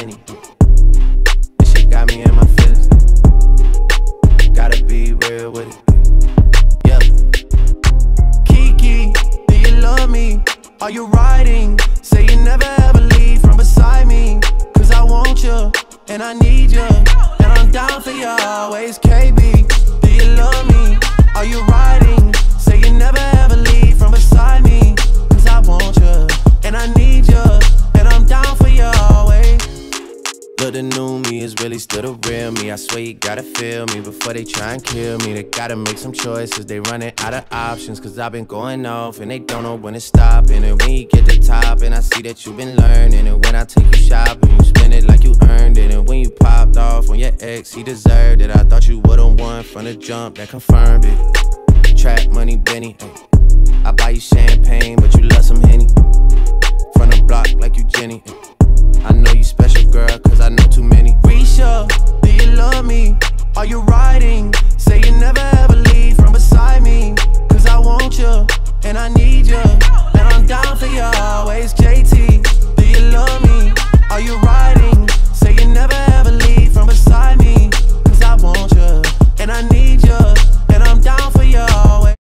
Benny. This shit got me in my feelings. Gotta be real with it. Yeah. Kiki, do you love me? Are you riding? Say you never ever leave from beside me. Cause I want you, and I need you. And I'm down for you always, KB. Do you love me? Look, the new me is really still the real me. I swear you gotta feel me before they try and kill me. They gotta make some choices, they running out of options. Cause I've been going off and they don't know when to stop. And when you get the top, and I see that you've been learning. And when I take you shopping, you spend it like you earned it. And when you popped off on your ex, he deserved it. I thought you would've won from the jump that confirmed it. Trap money, Benny. ay. I buy you champagne, but you never